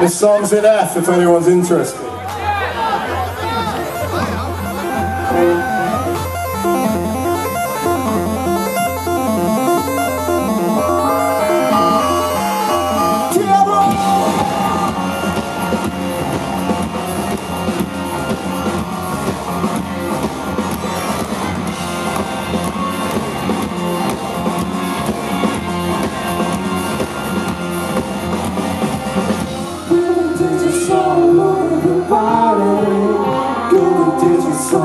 This song's in F if anyone's interested.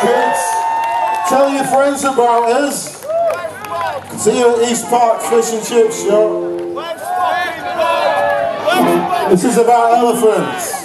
kids. Tell your friends about us. See you at East Park Fish and Chips Shop. This is about elephants.